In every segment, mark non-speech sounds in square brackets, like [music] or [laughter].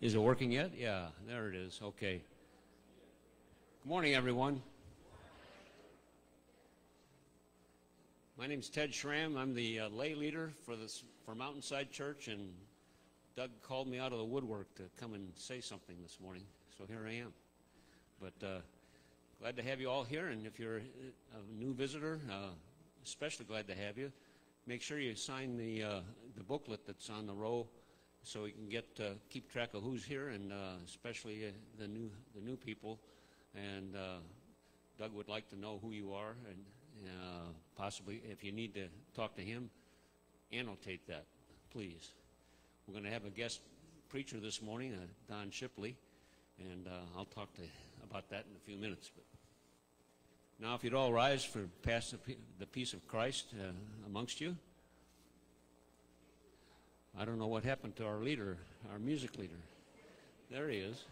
Is it working yet? Yeah, there it is. Okay. Good morning, everyone. My name is Ted Schramm. I'm the uh, lay leader for this for Mountainside Church, and Doug called me out of the woodwork to come and say something this morning. So here I am. But uh, glad to have you all here, and if you're a new visitor, uh, especially glad to have you. Make sure you sign the uh, the booklet that's on the row so we can get uh, keep track of who's here and uh, especially uh, the new the new people. And uh, Doug would like to know who you are and uh, possibly if you need to talk to him, annotate that, please. We're going to have a guest preacher this morning, Don Shipley, and I'll talk to about that in a few minutes. But now, if you'd all rise for pass the, the peace of Christ amongst you. I don't know what happened to our leader, our music leader. There he is.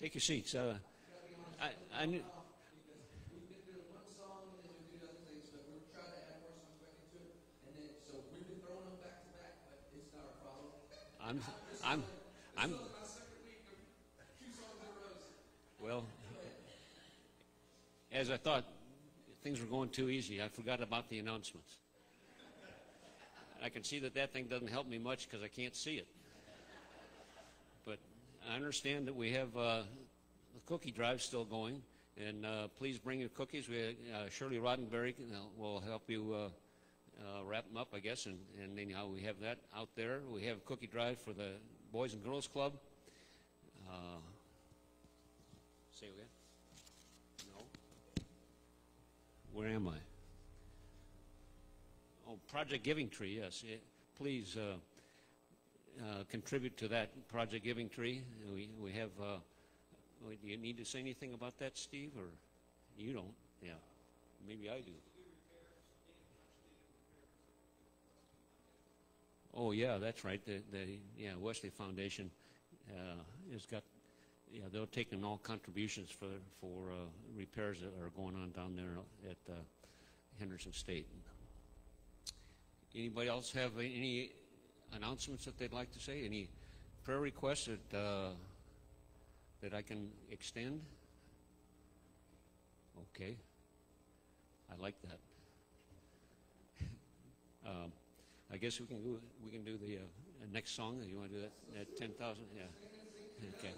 Take your seats. Uh, I, I knew. I'm, I'm, I'm. Well, as I thought things were going too easy, I forgot about the announcements. I can see that that thing doesn't help me much because I can't see it. I understand that we have uh, the cookie drive still going, and uh, please bring your cookies. We, uh, Shirley Roddenberry uh, will help you uh, uh, wrap them up, I guess, and, and anyhow, we have that out there. We have a cookie drive for the Boys and Girls Club. Uh, say again? No. Where am I? Oh, Project Giving Tree, yes. Please uh, contribute to that Project Giving Tree. We, we have, uh, do you need to say anything about that, Steve, or you don't? Yeah, maybe I do. Oh, yeah, that's right. The, the, yeah, Wesley Foundation uh, has got, yeah, they're taking all contributions for, for uh, repairs that are going on down there at uh, Henderson State. Anybody else have any announcements that they'd like to say? Any prayer requests that, uh, that I can extend? Okay. I like that. [laughs] Um, I guess we can do, we can do the uh, next song. You want to do that? That 10,000? Yeah. Okay.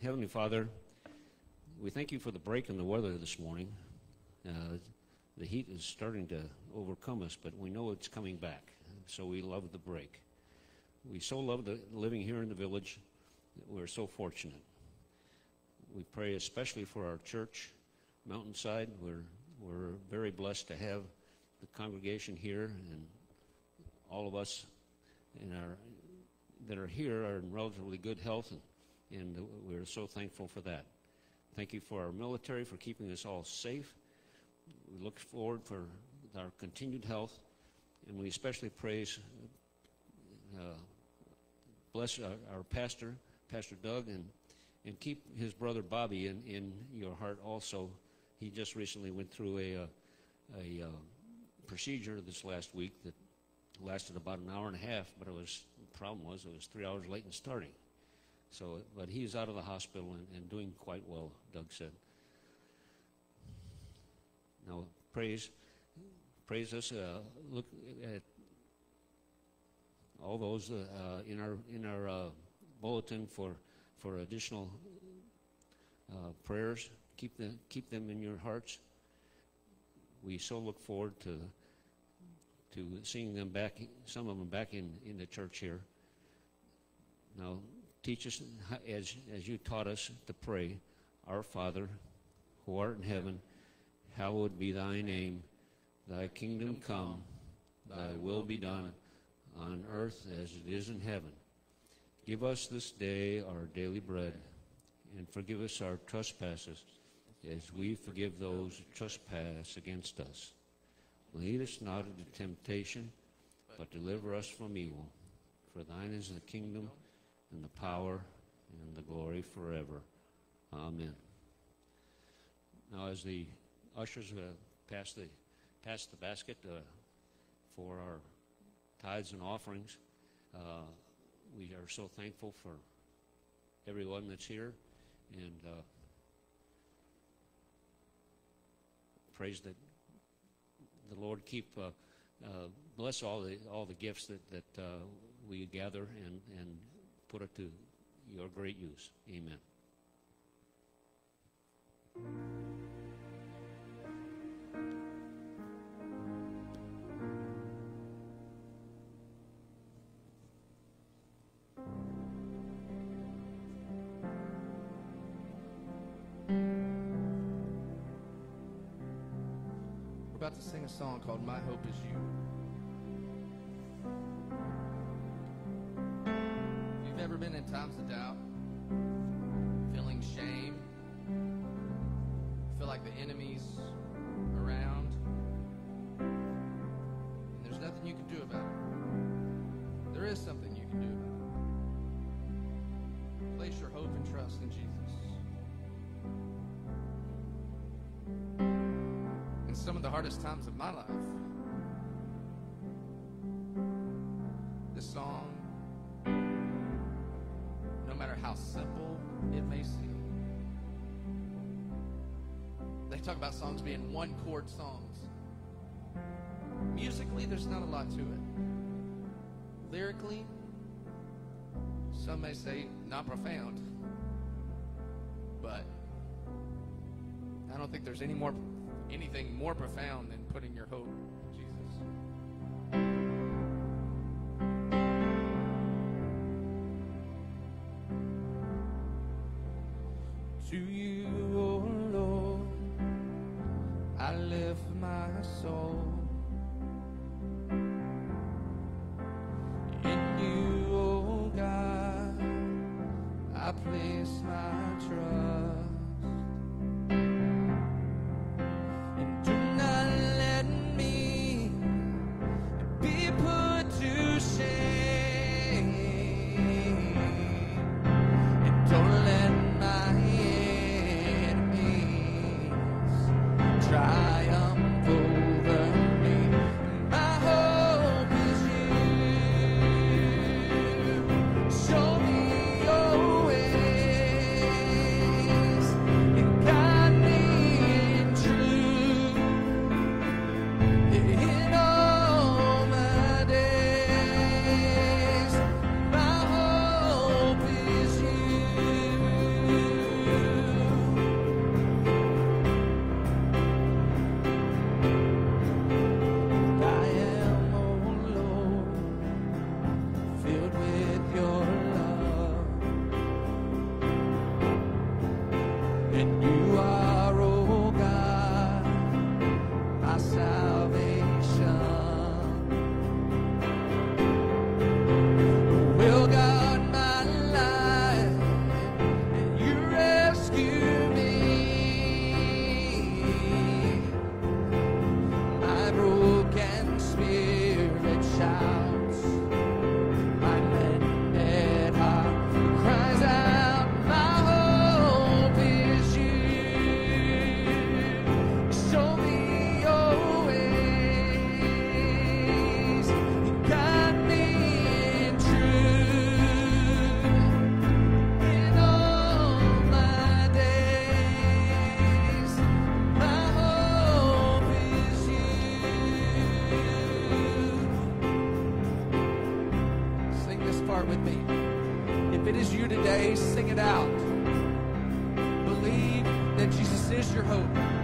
Heavenly Father, we thank you for the break in the weather this morning. Uh, the heat is starting to overcome us, but we know it's coming back. So we love the break. We so love the living here in the village. We're so fortunate. We pray especially for our church, Mountainside. We're, we're very blessed to have the congregation here and all of us in our, that are here are in relatively good health, and, and we're so thankful for that. Thank you for our military for keeping us all safe. We look forward for our continued health, and we especially praise, uh, bless our, our pastor, Pastor Doug, and and keep his brother Bobby in, in your heart also. He just recently went through a, uh, a uh, procedure this last week that lasted about an hour and a half, but it was the problem was it was three hours late in starting. So, but he's out of the hospital and, and doing quite well, Doug said. Now, praise, praise us. Uh, look at all those uh, in our in our uh, bulletin for for additional uh, prayers. Keep them, keep them in your hearts. We so look forward to to seeing them back, some of them back in, in the church here. Now, teach us as as you taught us to pray, Our Father, who art in heaven, hallowed be Thy name. Thy kingdom come. Thy will be done on earth as it is in heaven. Give us this day our daily bread, and forgive us our trespasses, as we forgive those who trespass against us. Lead us not into temptation, but deliver us from evil. For thine is the kingdom, and the power, and the glory forever. Amen. Now, as the ushers uh, pass the pass the basket uh, for our tithes and offerings. Uh, we are so thankful for everyone that's here and uh, praise that the Lord keep uh, uh, bless all the all the gifts that that we gather and and put it to your great use. Amen. We're about to sing a song called My Hope Is You. Been in times of doubt, feeling shame, feel like the enemy's around, and there's nothing you can do about it. There is something you can do about it. Place your hope and trust in Jesus. in some of the hardest times of my life. One chord songs. Musically, there's not a lot to it. Lyrically, some may say not profound, but I don't think there's any more anything more profound than putting your hope it is you today, sing it out. Believe that Jesus is your hope.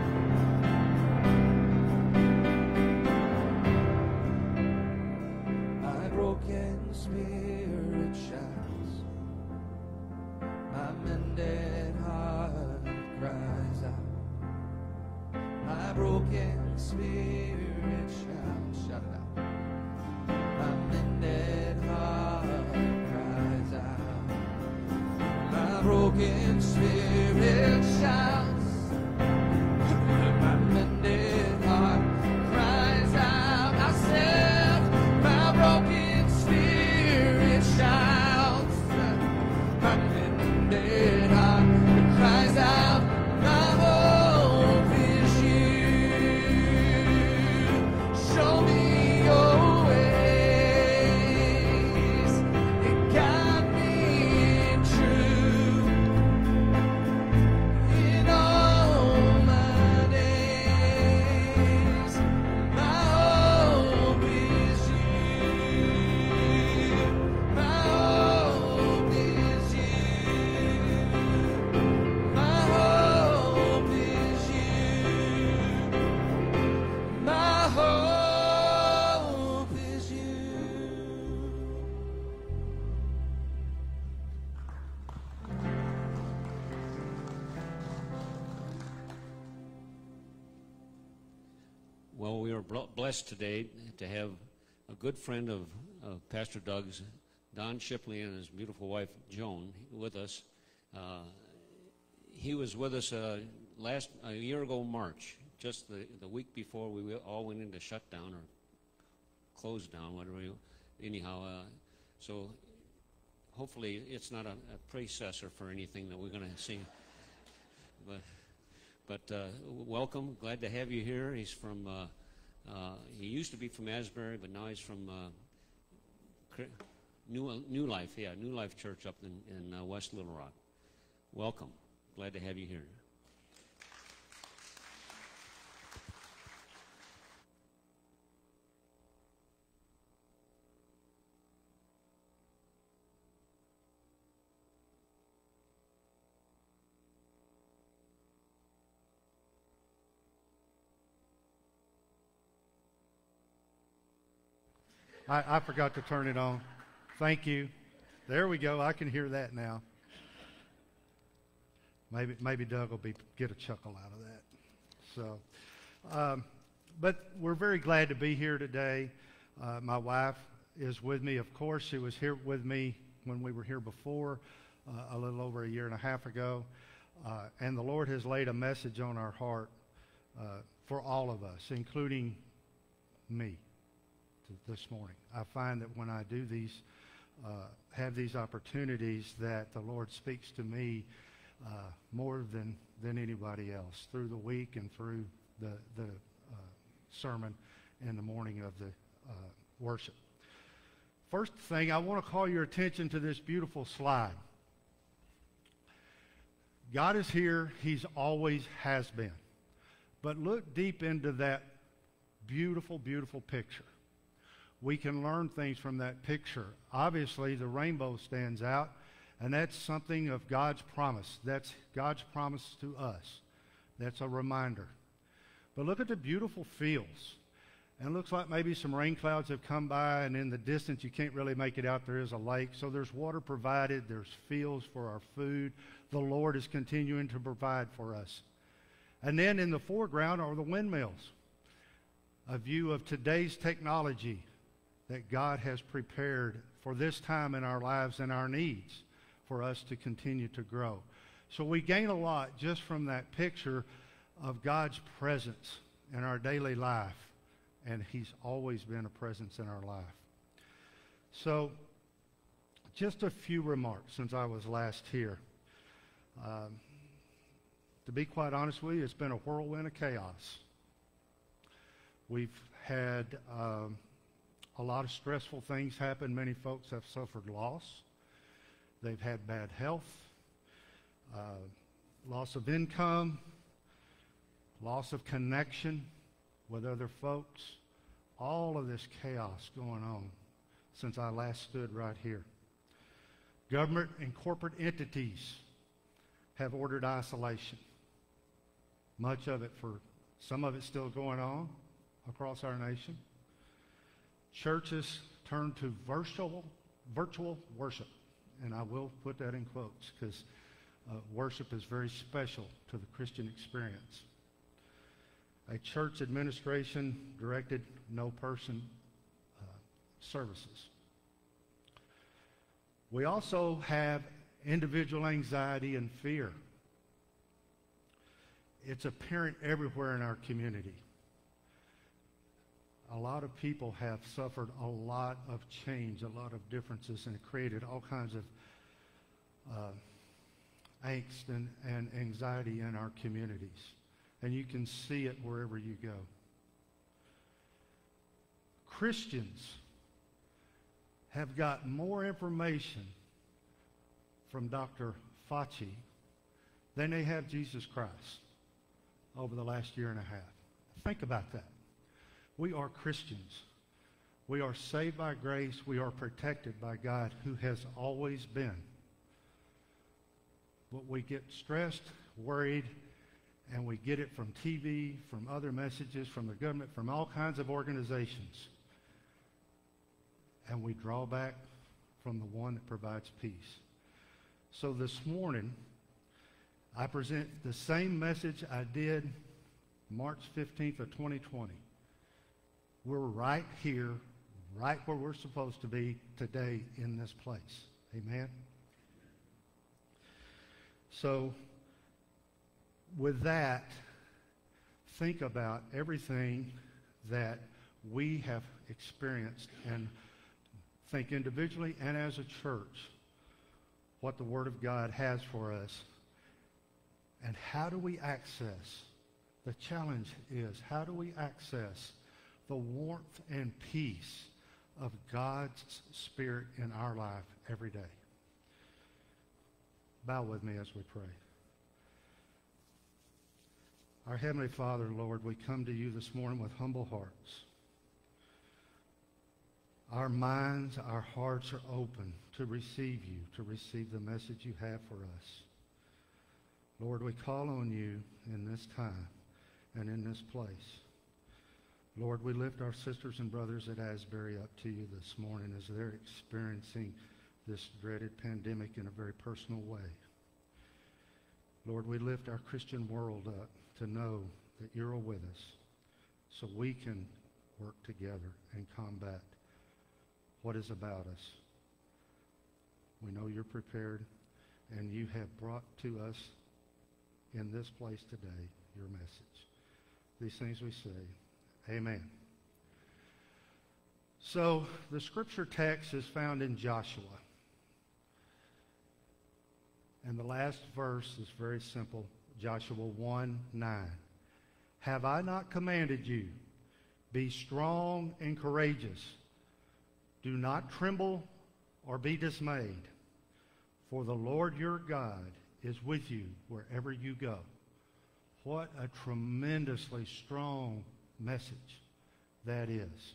Well, we are blessed today to have a good friend of, of Pastor Doug's, Don Shipley, and his beautiful wife Joan, with us. Uh, he was with us uh, last a year ago, March, just the, the week before we all went into shutdown or closed down, whatever. You, anyhow, uh, so hopefully it's not a, a predecessor for anything that we're going to see. But but uh, welcome, glad to have you here. He's from, uh, uh, he used to be from Asbury, but now he's from uh, New, New Life, yeah, New Life Church up in, in uh, West Little Rock. Welcome, glad to have you here. I, I forgot to turn it on. Thank you. There we go. I can hear that now. Maybe maybe Doug will be get a chuckle out of that. So, um, but we're very glad to be here today. Uh, my wife is with me. Of course, she was here with me when we were here before, uh, a little over a year and a half ago. Uh, and the Lord has laid a message on our heart uh, for all of us, including me this morning. I find that when I do these, uh, have these opportunities, that the Lord speaks to me uh, more than than anybody else through the week and through the the uh, sermon in the morning of the uh, worship. First thing, I want to call your attention to this beautiful slide. God is here. He's always has been. But look deep into that beautiful, beautiful picture we can learn things from that picture. Obviously, the rainbow stands out, and that's something of God's promise. That's God's promise to us. That's a reminder. But look at the beautiful fields. And it looks like maybe some rain clouds have come by, and in the distance, you can't really make it out. There is a lake. So there's water provided, there's fields for our food. The Lord is continuing to provide for us. And then in the foreground are the windmills, a view of today's technology that God has prepared for this time in our lives and our needs for us to continue to grow. So we gain a lot just from that picture of God's presence in our daily life, and He's always been a presence in our life. So, just a few remarks since I was last here. Um, to be quite honest with you, it's been a whirlwind of chaos. We've had um, a lot of stressful things happen. Many folks have suffered loss. They've had bad health, uh, loss of income, loss of connection with other folks. All of this chaos going on since I last stood right here. Government and corporate entities have ordered isolation. Much of it for, some of it still going on across our nation. Churches turn to virtual, virtual worship. And I will put that in quotes because uh, worship is very special to the Christian experience. A church administration directed no person uh, services. We also have individual anxiety and fear. It's apparent everywhere in our community. A lot of people have suffered a lot of change, a lot of differences, and created all kinds of uh, angst and, and anxiety in our communities. And you can see it wherever you go. Christians have got more information from Dr. Fauci than they have Jesus Christ over the last year and a half. Think about that. We are Christians. We are saved by grace. We are protected by God who has always been. But we get stressed, worried, and we get it from TV, from other messages, from the government, from all kinds of organizations. And we draw back from the one that provides peace. So this morning, I present the same message I did March 15th of 2020. We're right here, right where we're supposed to be today in this place. Amen? So, with that, think about everything that we have experienced and think individually and as a church what the Word of God has for us. And how do we access? The challenge is how do we access the warmth and peace of God's Spirit in our life every day? Bow with me as we pray. Our Heavenly Father, Lord, we come to you this morning with humble hearts. Our minds, our hearts are open to receive you, to receive the message you have for us. Lord, we call on you in this time and in this place. Lord, we lift our sisters and brothers at Asbury up to you this morning as they're experiencing this dreaded pandemic in a very personal way. Lord, we lift our Christian world up to know that you're with us so we can work together and combat what is about us. We know you're prepared, and you have brought to us in this place today your message. These things we say. Amen. So the scripture text is found in Joshua. And the last verse is very simple Joshua 1 9. Have I not commanded you? Be strong and courageous. Do not tremble or be dismayed, for the Lord your God is with you wherever you go. What a tremendously strong message that is.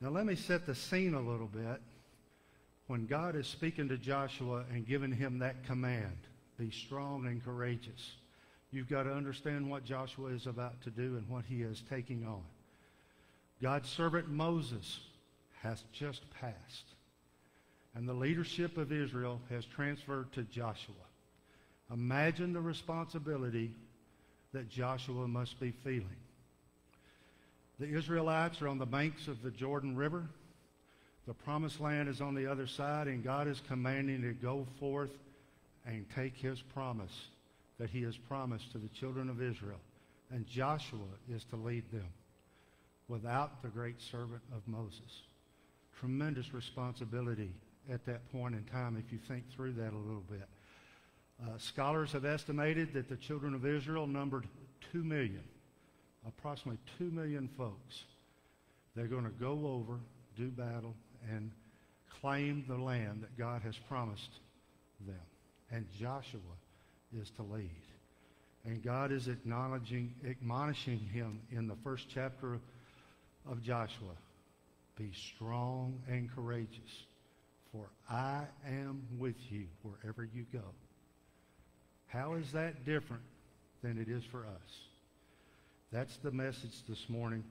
Now, let me set the scene a little bit. When God is speaking to Joshua and giving him that command, be strong and courageous, you've got to understand what Joshua is about to do and what he is taking on. God's servant Moses has just passed, and the leadership of Israel has transferred to Joshua. Imagine the responsibility that Joshua must be feeling. The Israelites are on the banks of the Jordan River. The promised land is on the other side, and God is commanding to go forth and take his promise that he has promised to the children of Israel. And Joshua is to lead them without the great servant of Moses. Tremendous responsibility at that point in time if you think through that a little bit. Uh, scholars have estimated that the children of Israel numbered 2 million, approximately 2 million folks. They're going to go over, do battle, and claim the land that God has promised them. And Joshua is to lead. And God is acknowledging, admonishing him in the first chapter of Joshua. Be strong and courageous, for I am with you wherever you go. How is that different than it is for us? That's the message this morning,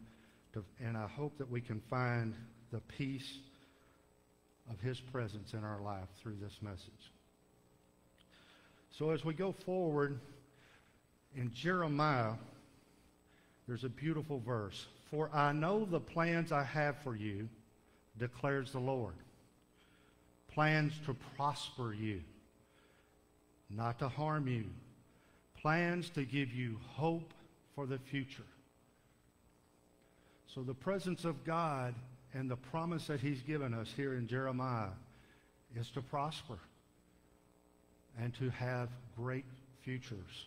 to, and I hope that we can find the peace of his presence in our life through this message. So as we go forward in Jeremiah, there's a beautiful verse. For I know the plans I have for you, declares the Lord. Plans to prosper you, not to harm you. Plans to give you hope for the future. So the presence of God and the promise that he's given us here in Jeremiah is to prosper and to have great futures.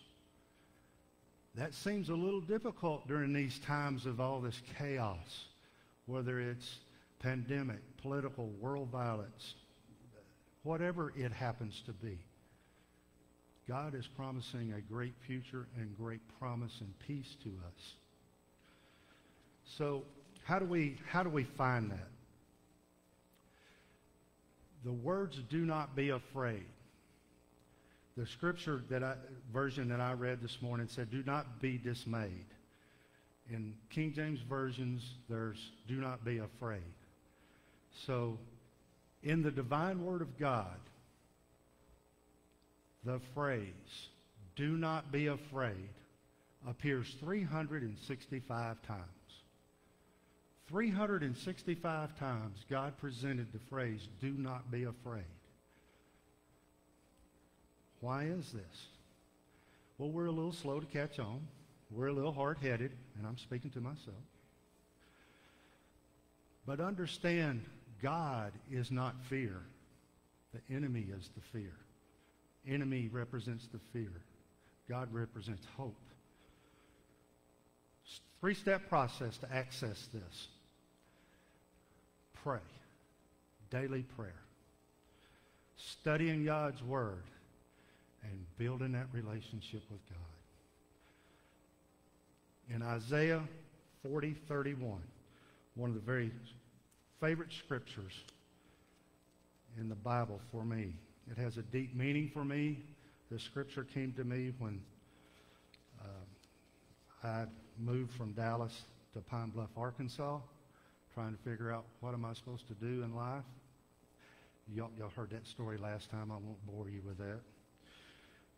That seems a little difficult during these times of all this chaos, whether it's pandemic, political, world violence, whatever it happens to be. God is promising a great future and great promise and peace to us. So how do we, how do we find that? The words do not be afraid. The scripture that I, version that I read this morning said, do not be dismayed. In King James versions, there's do not be afraid. So, in the divine word of God, the phrase, do not be afraid, appears 365 times. 365 times God presented the phrase, do not be afraid. Why is this? Well, we're a little slow to catch on. We're a little hard-headed, and I'm speaking to myself. But understand, God is not fear. The enemy is the fear. Enemy represents the fear. God represents hope. Three-step process to access this. Pray. Daily prayer. Studying God's Word and building that relationship with God. In Isaiah 40, 31, one of the very favorite scriptures in the Bible for me. It has a deep meaning for me. This scripture came to me when uh, I moved from Dallas to Pine Bluff, Arkansas, trying to figure out what am I supposed to do in life. Y'all, y'all heard that story last time. I won't bore you with that.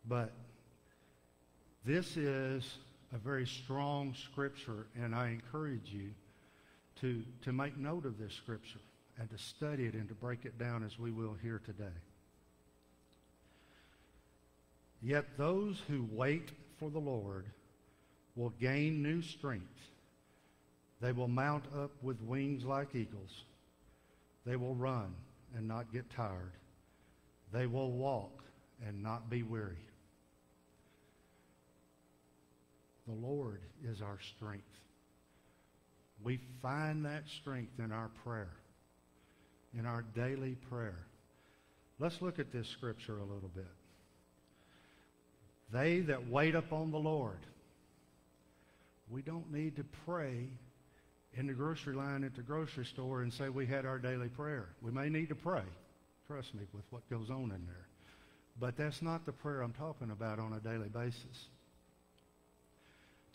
But this is a very strong scripture, and I encourage you to, to make note of this scripture and to study it and to break it down as we will here today. Yet those who wait for the Lord will gain new strength. They will mount up with wings like eagles. They will run and not get tired. They will walk and not be weary. The Lord is our strength. We find that strength in our prayer, in our daily prayer. Let's look at this scripture a little bit. They that wait upon the Lord. We don't need to pray in the grocery line at the grocery store and say we had our daily prayer. We may need to pray, trust me, with what goes on in there. But that's not the prayer I'm talking about on a daily basis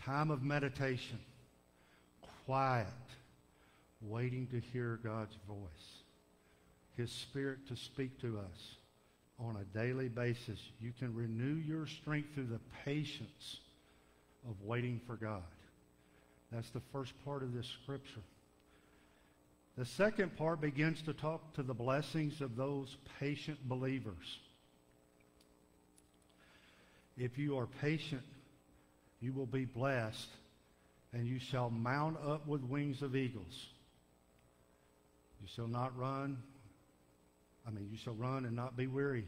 time of meditation, quiet, waiting to hear God's voice, His Spirit to speak to us on a daily basis. You can renew your strength through the patience of waiting for God. That's the first part of this scripture. The second part begins to talk to the blessings of those patient believers. If you are patient you will be blessed, and you shall mount up with wings of eagles. You shall not run. I mean, you shall run and not be weary.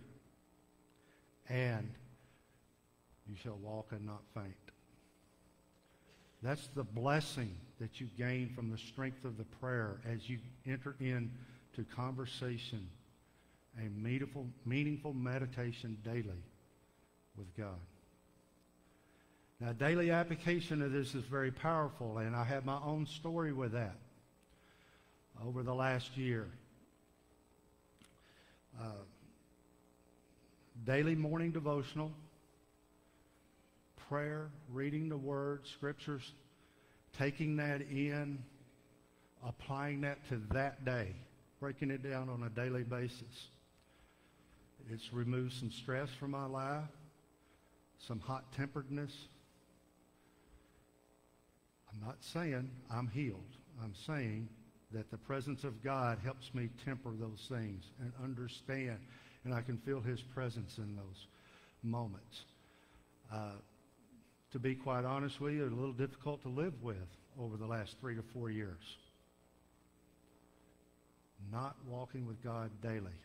And you shall walk and not faint. That's the blessing that you gain from the strength of the prayer as you enter into conversation, a meaningful, meaningful meditation daily with God. Now, daily application of this is very powerful, and I have my own story with that over the last year. Uh, daily morning devotional, prayer, reading the Word, Scriptures, taking that in, applying that to that day, breaking it down on a daily basis. It's removed some stress from my life, some hot-temperedness. I'm not saying I'm healed. I'm saying that the presence of God helps me temper those things and understand, and I can feel His presence in those moments. Uh, to be quite honest with you, a little difficult to live with over the last three to four years. Not walking with God daily.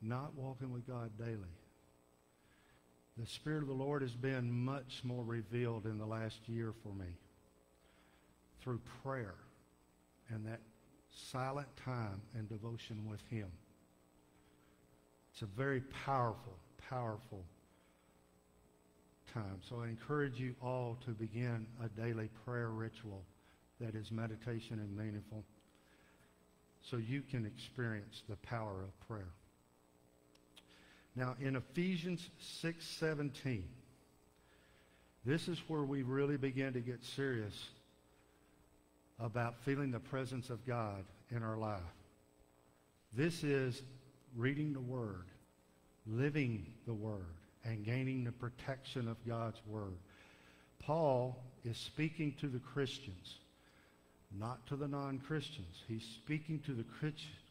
Not walking with God daily. The Spirit of the Lord has been much more revealed in the last year for me through prayer and that silent time and devotion with Him. It's a very powerful, powerful time. So I encourage you all to begin a daily prayer ritual that is meditation and meaningful so you can experience the power of prayer. Now in Ephesians 6:17 this is where we really begin to get serious about feeling the presence of God in our life. This is reading the Word, living the Word, and gaining the protection of God's Word. Paul is speaking to the Christians, not to the non-Christians. He's speaking to the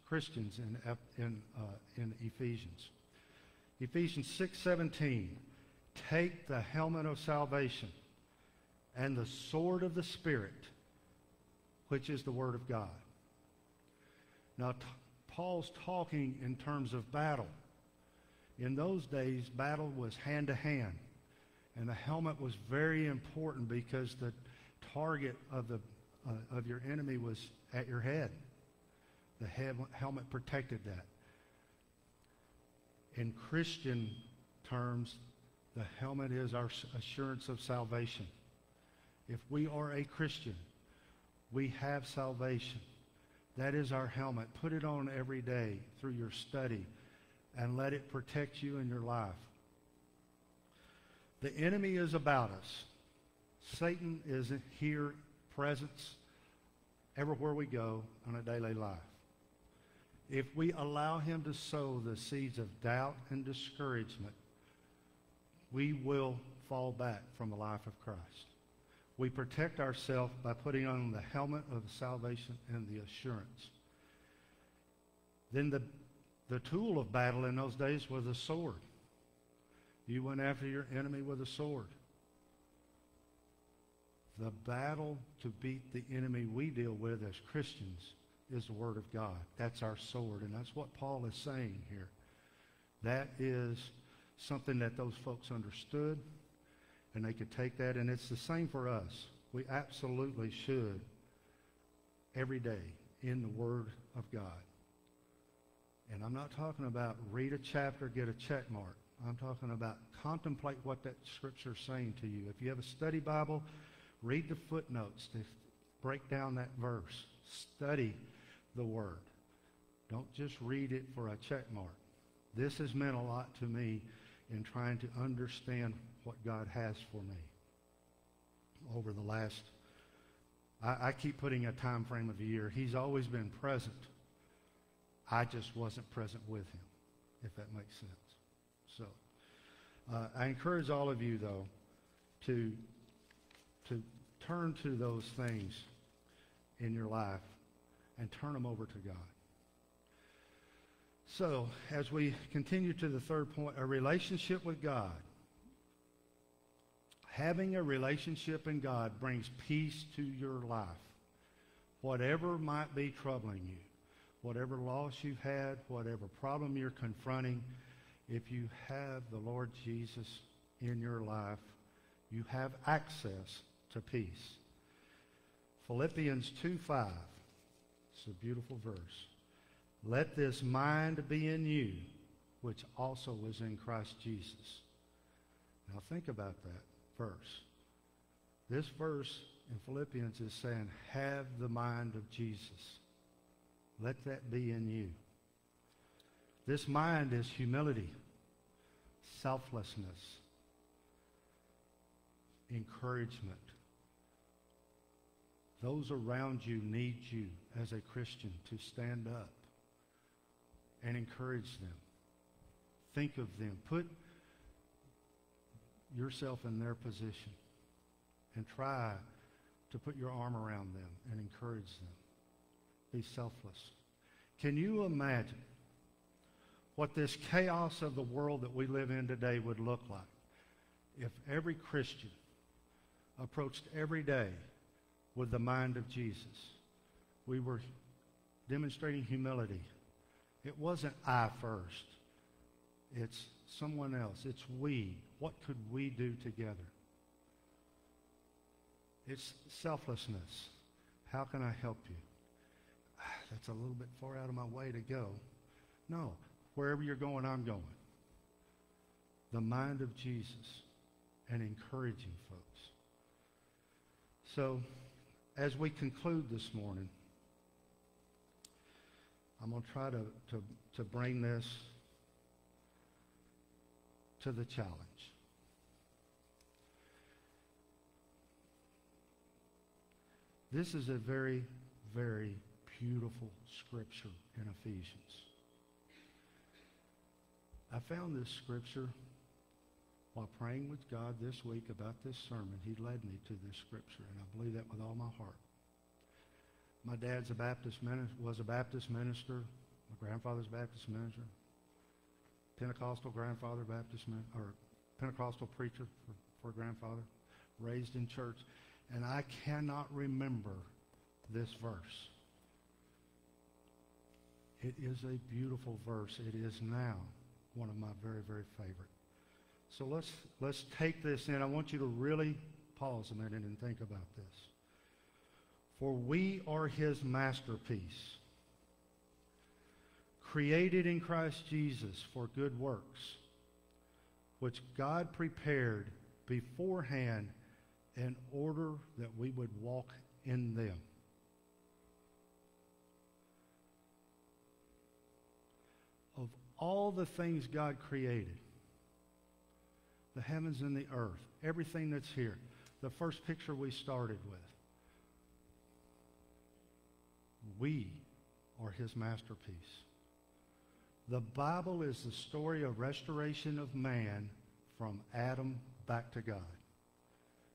Christians in, in, uh, in Ephesians. Ephesians 6:17, take the helmet of salvation and the sword of the Spirit, which is the Word of God. Now, t- Paul's talking in terms of battle. In those days, battle was hand to hand, and the helmet was very important because the target of, the, uh, of your enemy was at your head. The he- helmet protected that. In Christian terms, the helmet is our assurance of salvation. If we are a Christian, we have salvation. That is our helmet. Put it on every day through your study and let it protect you in your life. The enemy is about us. Satan is here, presence, everywhere we go on a daily life. If we allow him to sow the seeds of doubt and discouragement, we will fall back from the life of Christ. We protect ourselves by putting on the helmet of salvation and the assurance. Then the, the tool of battle in those days was a sword. You went after your enemy with a sword. The battle to beat the enemy we deal with as Christians is the Word of God. That's our sword, and that's what Paul is saying here. That is something that those folks understood and they could take that, and it's the same for us. We absolutely should every day in the Word of God. And I'm not talking about read a chapter, get a check mark. I'm talking about contemplate what that Scripture is saying to you. If you have a study Bible, read the footnotes to break down that verse. Study the Word. Don't just read it for a check mark. This has meant a lot to me in trying to understand what God has for me over the last, I, I keep putting a time frame of a year. He's always been present. I just wasn't present with him, if that makes sense. So uh, I encourage all of you, though, to, to turn to those things in your life and turn them over to God. So, as we continue to the third point, a relationship with God having a relationship in God brings peace to your life. Whatever might be troubling you, whatever loss you've had, whatever problem you're confronting, if you have the Lord Jesus in your life, you have access to peace. Philippians 2.5. It's a beautiful verse. Let this mind be in you, which also was in Christ Jesus. Now think about that verse. This verse in Philippians is saying, have the mind of Jesus. Let that be in you. This mind is humility, selflessness, encouragement. Those around you need you as a Christian to stand up and encourage them. Think of them. Put yourself in their position and try to put your arm around them and encourage them. Be selfless. Can you imagine what this chaos of the world that we live in today would look like if every Christian approached every day with the mind of Jesus? We were demonstrating humility. It wasn't I first. It's someone else. It's we. What could we do together? It's selflessness. How can I help you? [sighs] That's a little bit far out of my way to go. No, wherever you're going, I'm going. The mind of Jesus and encouraging folks. So, as we conclude this morning, I'm going to try to, to, to bring this to the challenge. This is a very, very beautiful scripture in Ephesians. I found this scripture while praying with God this week about this sermon. He led me to this scripture, and I believe that with all my heart. My dad's a Baptist minister, was a Baptist minister. My grandfather's Baptist minister. Pentecostal grandfather, Baptist or Pentecostal preacher for, for grandfather, raised in church, and I cannot remember this verse. It is a beautiful verse. It is now one of my very, very favorite. So let's let's take this in. I want you to really pause a minute and think about this. For we are his masterpiece, created in Christ Jesus for good works, which God prepared beforehand in order that we would walk in them. Of all the things God created, the heavens and the earth, everything that's here, the first picture we started with, we are his masterpiece. The Bible is the story of restoration of man from Adam back to God.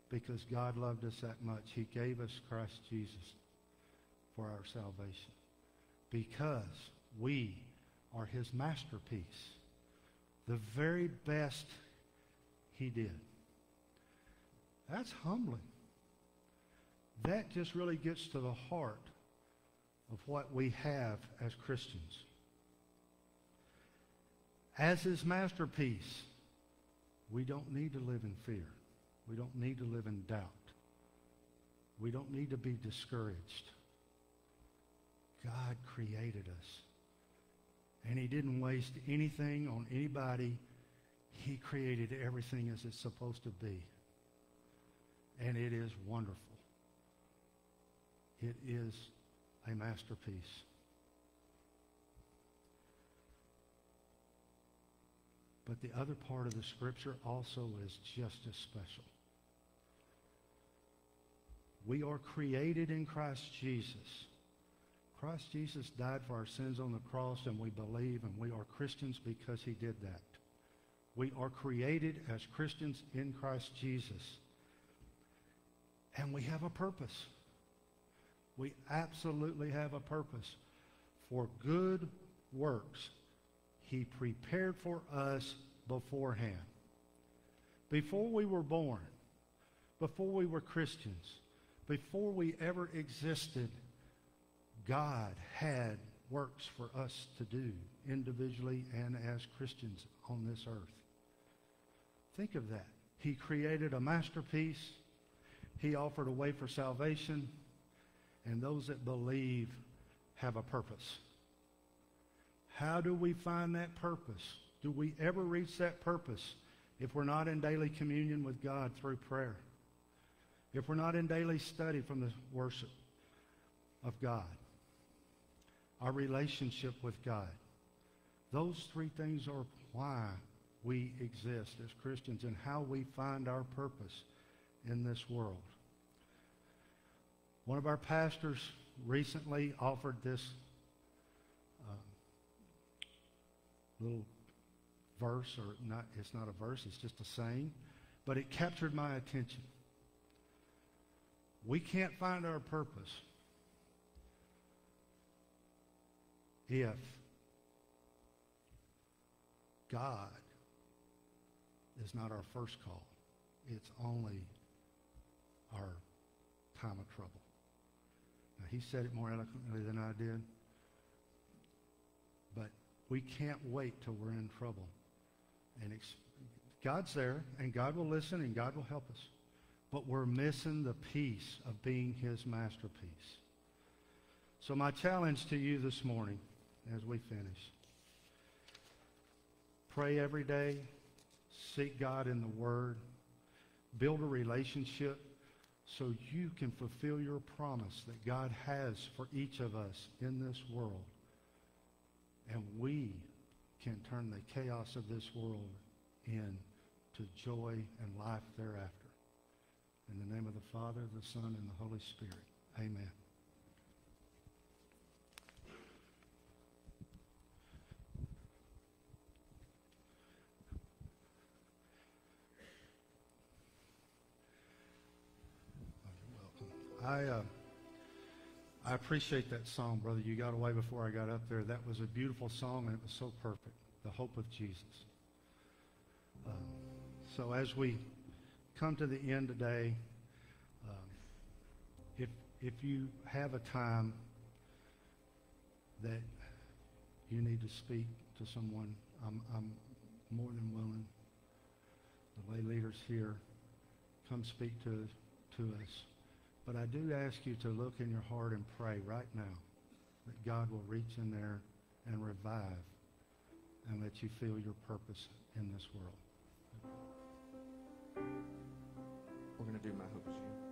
Because God loved us that much, he gave us Christ Jesus for our salvation. Because we are his masterpiece. The very best he did. That's humbling. That just really gets to the heart of what we have as Christians. As his masterpiece, we don't need to live in fear. We don't need to live in doubt. We don't need to be discouraged. God created us. And he didn't waste anything on anybody. He created everything as it's supposed to be. And it is wonderful. It is a masterpiece. But the other part of the scripture also is just as special. We are created in Christ Jesus. Christ Jesus died for our sins on the cross, and we believe, and we are Christians because he did that. We are created as Christians in Christ Jesus. And we have a purpose. We absolutely have a purpose. For good works he prepared for us beforehand. Before we were born, before we were Christians, before we ever existed, God had works for us to do individually and as Christians on this earth. Think of that. He created a masterpiece. He offered a way for salvation. And those that believe have a purpose. How do we find that purpose? Do we ever reach that purpose if we're not in daily communion with God through prayer? If we're not in daily study from the worship of God? Our relationship with God? Those three things are why we exist as Christians and how we find our purpose in this world. One of our pastors recently offered this uh, little verse, or not, it's not a verse, it's just a saying, but it captured my attention. We can't find our purpose if God is not our first call. It's only our time of trouble. Now, he said it more eloquently than I did. But we can't wait till we're in trouble. And God's there, and God will listen, and God will help us. But we're missing the piece of being his masterpiece. So my challenge to you this morning as we finish, pray every day, seek God in the Word, build a relationship so you can fulfill your promise that God has for each of us in this world. And we can turn the chaos of this world into joy and life thereafter. In the name of the Father, the Son, and the Holy Spirit. Amen. Welcome. I, uh, I appreciate that song, brother. You got away before I got up there. That was a beautiful song, and it was so perfect. The hope of Jesus. Um, so as we come to the end today, um, if if you have a time that you need to speak to someone, I'm, I'm more than willing. The lay leaders here, come speak to to us. But I do ask you to look in your heart and pray right now that God will reach in there and revive and let you feel your purpose in this world. We're to do My Hope Is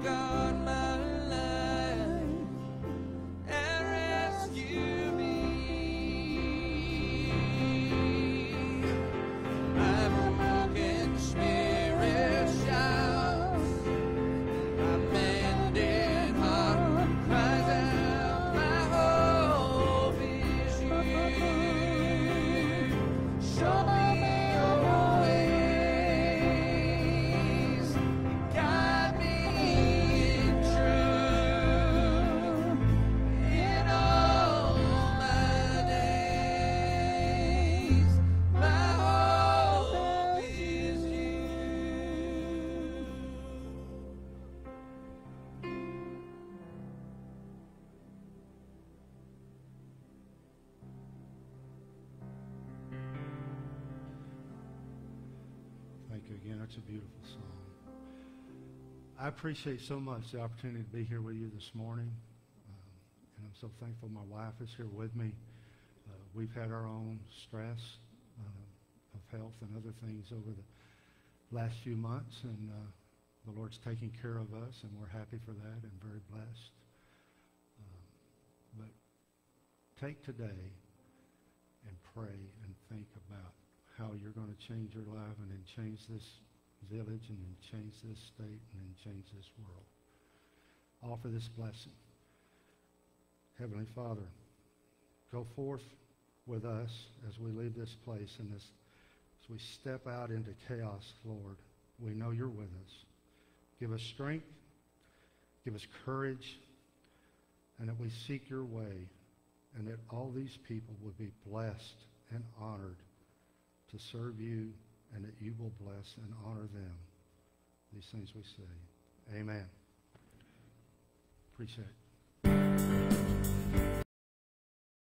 go. Beautiful song. I appreciate so much the opportunity to be here with you this morning. Um, and I'm so thankful my wife is here with me. Uh, we've had our own stress uh, of health and other things over the last few months, and uh, the Lord's taking care of us, and we're happy for that and very blessed. Um, but take today and pray and think about how you're going to change your life and then change this village and then change this state and then change this world. Offer this blessing. Heavenly Father, go forth with us as we leave this place and this, as we step out into chaos, Lord. We know you're with us. Give us strength. Give us courage. And that we seek your way and that all these people would be blessed and honored to serve you and that you will bless and honor them. These things we say. Amen. Appreciate it.